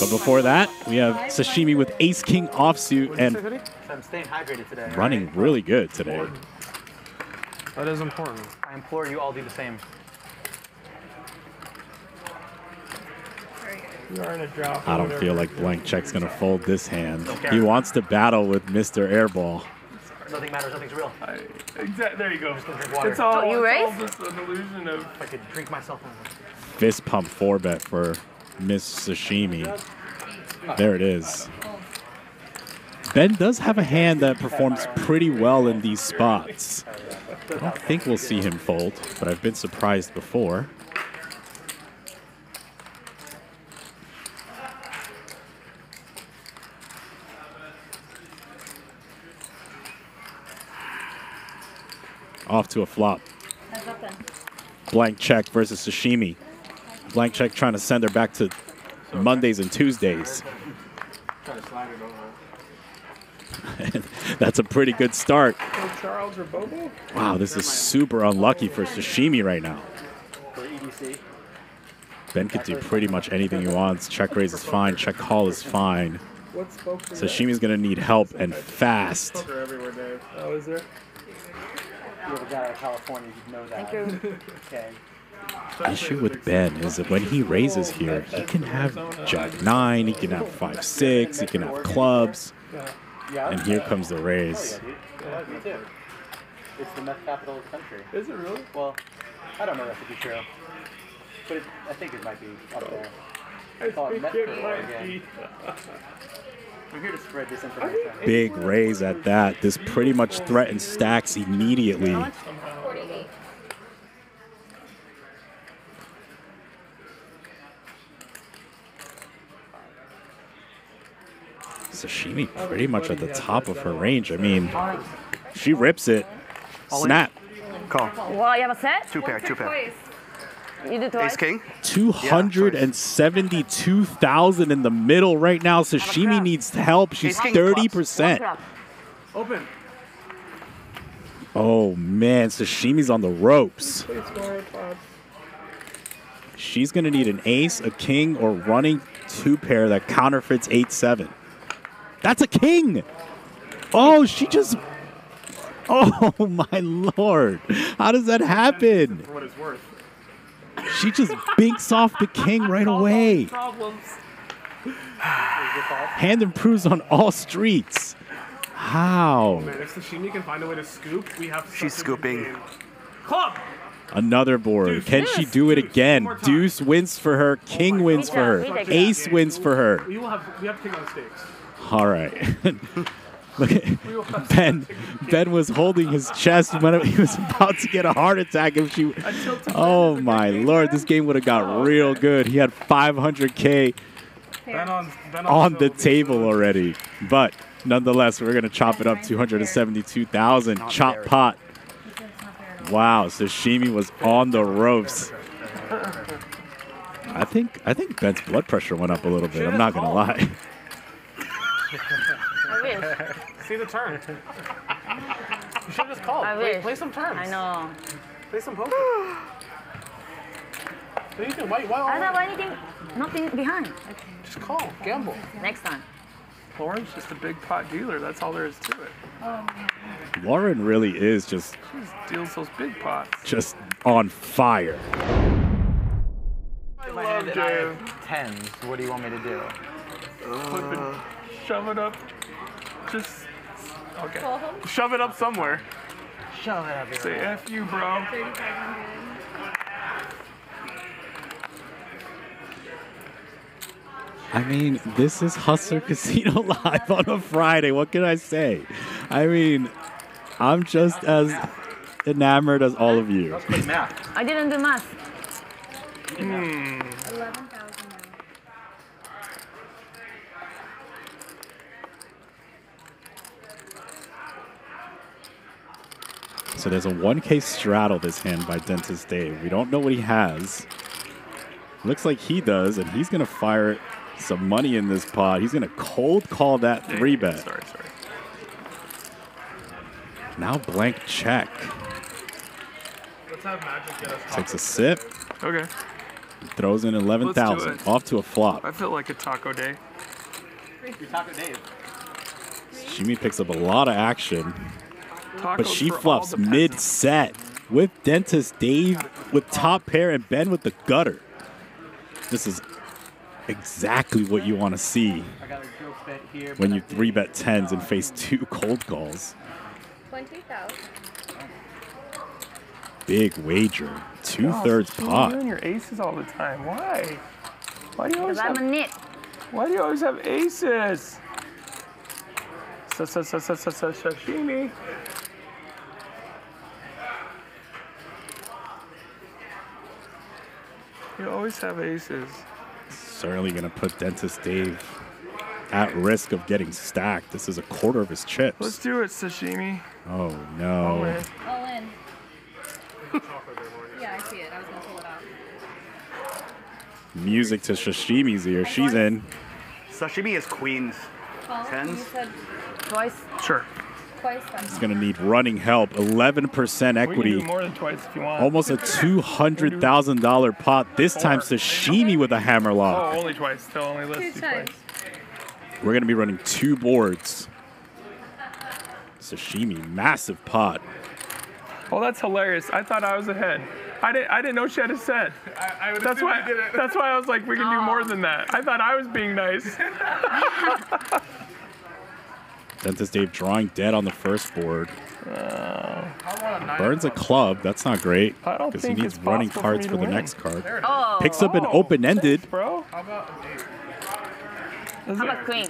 But before that, we have Sashimi with Ace King offsuit and I'm staying hydrated today. running really good today. That is important. I implore you all do the same. You are in a drought. I don't feel like Blank Check's gonna fold this hand. He wants to battle with Mr. Airball. Nothing matters. Nothing's real. I, exactly. There you go. gonna drink water. It's all, you it's all raised? just an illusion of. If I could drink myself in. Fist pump four bet for Miss Sashimi. There it is. Ben does have a hand that performs pretty well in these spots. I don't think we'll see him fold, but I've been surprised before. Off to a flop. Blank check versus Sashimi. Blank check trying to send her back to Mondays and Tuesdays. Try to slide it over. That's a pretty good start. Charles or Bobo? Wow, this is super unlucky for Sashimi right now. Ben could do pretty much anything he wants. Check raise is fine. Check call is fine. What's folks? Sashimi's gonna need help and fast. They're everywhere, Dave. Oh, is there? You have a guy out of California, you'd know that. Thank you. Okay. Issue with Ben is that when he raises here, he can have Jack nine, he can have five six, he can have clubs, and here comes the raise. Oh, yeah, me too. It's the meth capital of the country. Is it really? Well, I don't know that to be true. But it, I think it might be up there. I thought think Metro it might again. be. We're here to spread this information. Big raise at that. This pretty much threatens stacks immediately. Sashimi pretty much at the top of her range. I mean, she rips it. Snap. Call. Well, you have a set? Two pair, two pair. You do twice? Ace king. 272,000 in the middle right now. Sashimi needs help. She's Ace king clubs. 30%. Open. Oh man, Sashimi's on the ropes. Please score five. She's gonna need an ace, a king, or running two pair that counterfeits eight seven. That's a king. Oh, she just. Oh my lord! How does that happen? For what it's worth. She just binks off the king right away. Hand improves on all streets. How? Man, if Sashimi can find a way to scoop, we have. She's such a good scooping. Club. Another board. Can she do it again? One. Deuce wins for her. Oh king wins for her. Retake, retake. Ace wins for her. We will have. We have king on stakes. All right. Look at Ben. Ben was holding his chest when he was about to get a heart attack. If she, oh my lord, this game would have got real good. He had 500k on. The table already, but nonetheless, we're gonna chop it up 272,000. Chop pot. Wow, Sashimi was on the ropes. I think I think Ben's blood pressure went up a little bit. I'm not gonna lie. I wish. See the turn. You should have just called. I Play, wish. play some turns. I know. Play some poker. what do you think? Why? Why? I don't have anything, nothing behind. Okay. Just call. Gamble. Next time. Lauren's just a big pot dealer. That's all there is to it. Um, Lauren really is just She just deals those big pots. just on fire. I love hand I have tens. What do you want me to do? Flip it. Shove it up. Just. Okay. Shove it up somewhere. Shove it up here. Say F you, bro. I mean, this is Hustler Casino Live on a Friday. What can I say? I mean, I'm just as enamored as all of you. I didn't do math. Hmm. So there's a 1K straddle this hand by Dentist Dave. We don't know what he has. Looks like he does, and he's going to fire some money in this pot. He's going to cold call that three bet. Sorry, sorry. Now blank check. Let's have Magic get us. Takes a sip. Okay. Throws in 11,000. Off to a flop. I feel like a taco day. You're talking Dave. Shimi picks up a lot of action, Tacos but she for all flops the mid peasants. set with Dentist Dave with top pair and Ben with the gutter. This is exactly what you want to see I got a joke bet here. when you 3-bet tens and face two cold calls. 20,000. Big wager, Two-thirds Sashimi, pot. You and your aces all the time. Why? Why do you always Because I'm have, a nit. Why do you always have aces? Sa sa sa sa sa sa sashimi. You always have aces. Certainly going to put Dentist Dave at risk of getting stacked. This is a quarter of his chips. Let's do it, sashimi. Oh no. man. All in. yeah, I see it. I was going to pull it out. Music to Sashimi's ear. She's in. Sashimi is queens. Tens? you Twice. Sure. Twice. He's going to need running help. 11% We can equity. do more than twice if you want. Almost a $200,000 pot. This time Sashimi with a hammer Oh, lock. only twice. Still only Two lists twice. We're going to be running two boards. Sashimi, massive pot. Oh, that's hilarious. I thought I was ahead. I didn't. I didn't know she had a set. I, I That's why. you did it. That's why I was like, we can do more than that. I thought I was being nice. Dentist Dave drawing dead on the first board. Uh, I want a nine Burns a club. That's not great because he needs running possible for cards for the win. next card. There it is. Oh. Picks up an open-ended. thanks, bro. How about an eight? Is I'm it- a queen.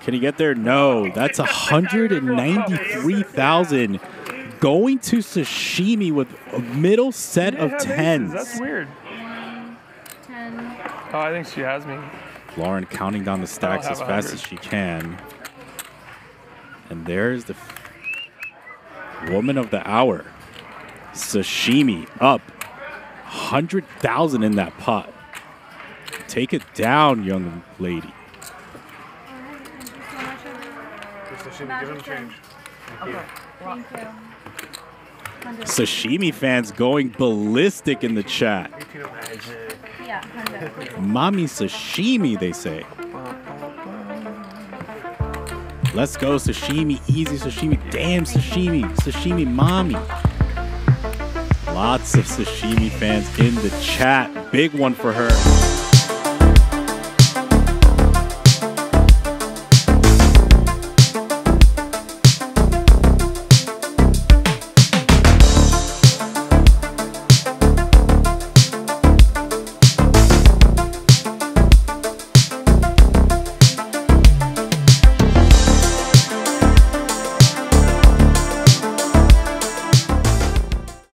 Can he get there? No. That's 193,000 going to sashimi with a middle set of have aces. tens. That's weird. 10. Oh, I think she has me. Lauren counting down the stacks as fast 100. as she can. And there's the f- woman of the hour. Sashimi up 100,000 in that pot. Take it down, young lady. Sashimi, give him change. Thank you. Sashimi fans going ballistic in the chat. Yeah, Mommy sashimi, they say. Let's go, sashimi, easy sashimi. Damn, sashimi, sashimi, mommy. Lots of sashimi fans in the chat. Big one for her.